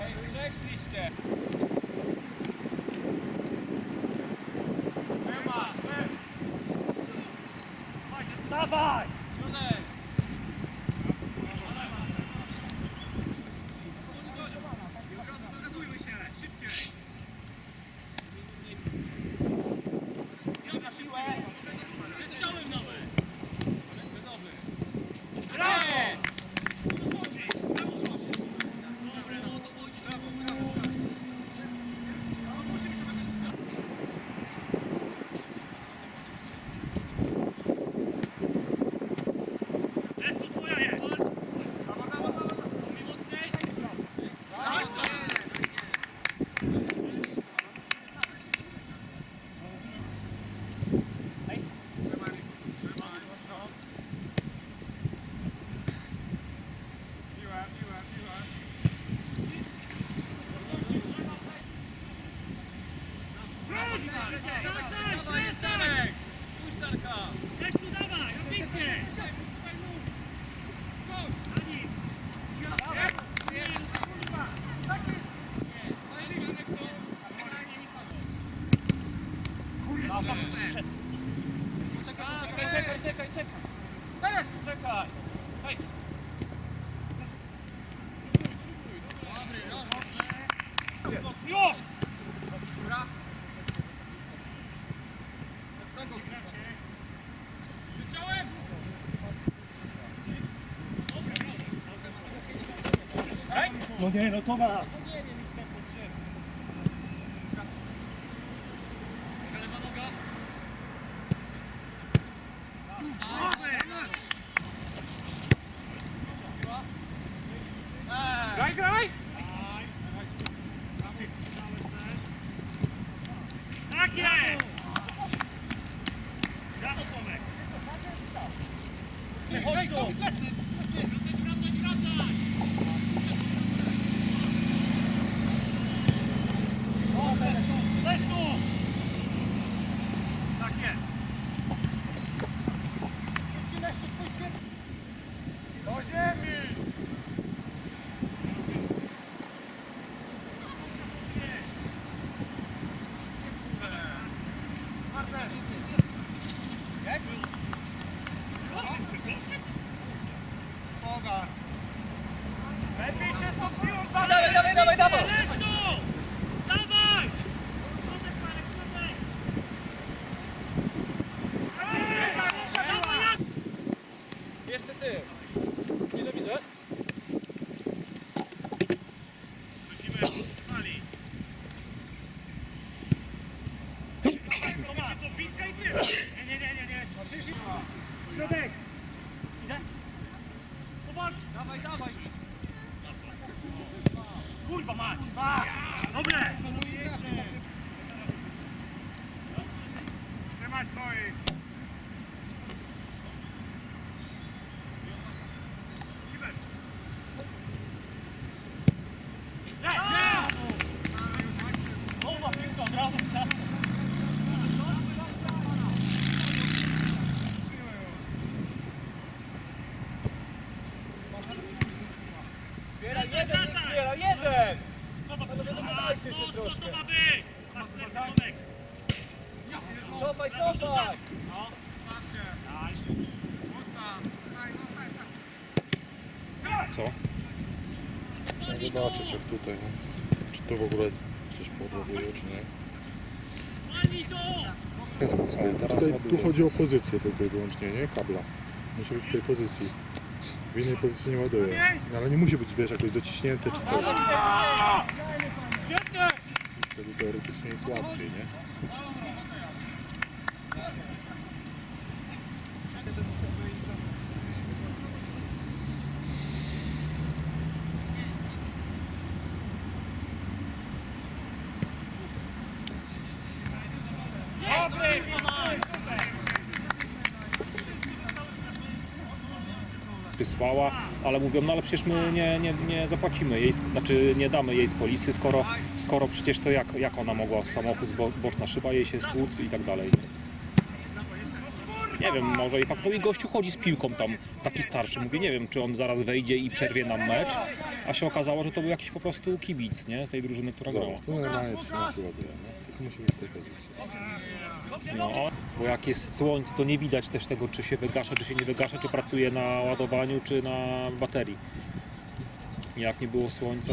Przeszliście! Dawaj! No nie, no to was! Graj, graj! Tak jest! Brawo ready. Dawaj, dawaj. Kurwa mać. Dobre. Dogadajcie się no, co troszkę. Cofaj, cofaj. Co? Trzeba zobaczyć jak tutaj, no. Czy to w ogóle coś podłoguje, czy nie. Tutaj, tu chodzi o pozycję tylko i wyłącznie, nie? Kabla. Musi być w tej pozycji. W innej pozycji nie ładuje. No, ale nie musi być, wiesz, jakoś dociśnięte czy coś. Wtedy teoretycznie jest łatwiej, nie? Dobry, Wysłała, ale mówią, no ale przecież my nie, nie, nie zapłacimy jej, znaczy nie damy jej z polisy, skoro, skoro przecież to jak, jak ona mogła samochód, zbo- boczna szyba jej się stłuc i tak dalej. Nie wiem, może i faktowi gościu chodzi z piłką tam, taki starszy. Mówię, nie wiem, czy on zaraz wejdzie i przerwie nam mecz, a się okazało, że to był jakiś po prostu kibic, nie? Tej drużyny, która grała. To normalnie ładuje, nie? Musi być w tej pozycji. No, bo jak jest słońce, to nie widać też tego, czy się wygasza, czy się nie wygasza, czy pracuje na ładowaniu, czy na baterii. Jak nie było słońca,